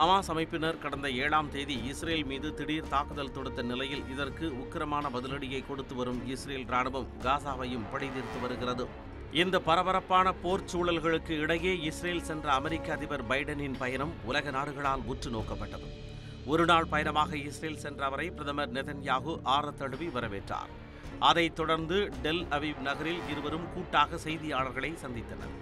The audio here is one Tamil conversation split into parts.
ஹமாஸ் அமைப்பினர் கடந்த ஏழாம் தேதி இஸ்ரேல் மீது திடீர் தாக்குதல் தொடுத்த நிலையில் இதற்கு உக்கிரமான பதிலடியை கொடுத்து வரும் இஸ்ரேல் ராணுவம் காசாவையும் படைதீர்த்து வருகிறது. இந்த பரபரப்பான போர் சூழல்களுக்கு இடையே இஸ்ரேல் சென்ற அமெரிக்க அதிபர் பைடனின் பயணம் உலக நாடுகளால் உற்று நோக்கப்பட்டது. ஒருநாள் பயணமாக இஸ்ரேல் சென்ற அவரை பிரதமர் நெதன்யாகு ஆரத்தழுவி வரவேற்றார். அதைத் தொடர்ந்து டெல் அவிவ் நகரில் இருவரும் கூட்டாக செய்தியாளர்களை சந்தித்தனர்.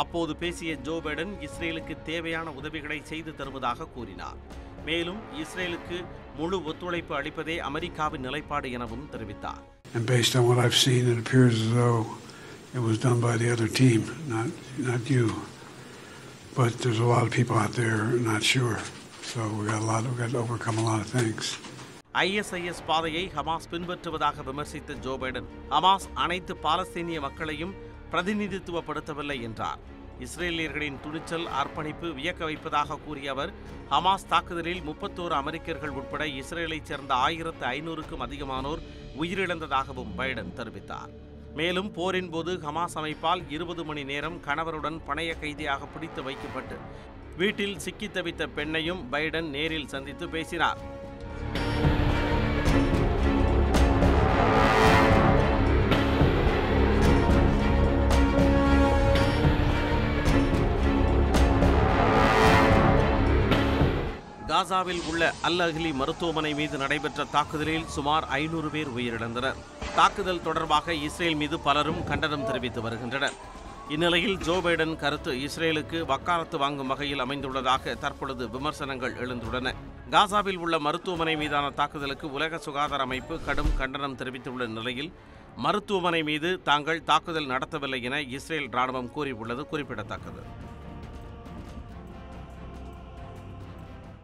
அப்போது பேசிய ஜோ பைடன் இஸ்ரேலுக்கு தேவையான உதவிகளை செய்து தருவதாக கூறினார் மேலும் இஸ்ரேலுக்கு முழு ஒத்துழைப்பு அளிப்பதே அமெரிக்காவின் நிலைப்பாடு எனவும் தெரிவித்தார் And based on what I've seen, it appears as though it was done by the other team, not not you. But there's a lot of people out there not sure. So we got a lot. We got to overcome a lot of things. ISIS பாதையை ஹமாஸ் பின்பற்றுவதாக விமர்சித்த ஜோ பைடன் ஹமாஸ் அனைத்து பாலஸ்தீனிய மக்களையும் பிரதிநிதித்துவப்படுத்தவில்லை என்றார். இஸ்ரேலியர்களின் துணிச்சல் அர்ப்பணிப்பு வியக்க வைப்பதாக கூறிய அவர் ஹமாஸ் தாக்குதலில் முப்பத்தோரு அமெரிக்கர்கள் உட்பட இஸ்ரேலைச் சேர்ந்த ஆயிரத்து ஐநூறுக்கும் அதிகமானோர் உயிரிழந்ததாகவும் பைடன் தெரிவித்தார். மேலும் போரின் போது ஹமாஸ் அமைப்பால் இருபது மணி நேரம் கணவருடன் பணைய கைதியாக பிடித்து வைக்கப்பட்டு வீட்டில் சிக்கித் தவித்த பெண்ணையும் பைடன் நேரில் சந்தித்து பேசினார். காசாவில் உள்ள அல் அஹ்லி மருத்துவமனை மீது நடைபெற்ற தாக்குதலில் சுமார் ஐநூறு பேர் உயிரிழந்தனர். தாக்குதல் தொடர்பாக இஸ்ரேல் மீது பலரும் கண்டனம் தெரிவித்து வருகின்றனர். இந்நிலையில் ஜோ பைடன் கருத்து இஸ்ரேலுக்கு வக்காலத்து வாங்கும் வகையில் அமைந்துள்ளதாக தற்பொழுது விமர்சனங்கள் எழுந்துள்ளன. காசாவில் உள்ள மருத்துவமனை மீதான தாக்குதலுக்கு உலக சுகாதார அமைப்பு கடும் கண்டனம் தெரிவித்துள்ள நிலையில் மருத்துவமனை மீது தாங்கள் தாக்குதல் நடத்தவில்லை என இஸ்ரேல் ராணுவம் கூறியுள்ளது குறிப்பிடத்தக்கது.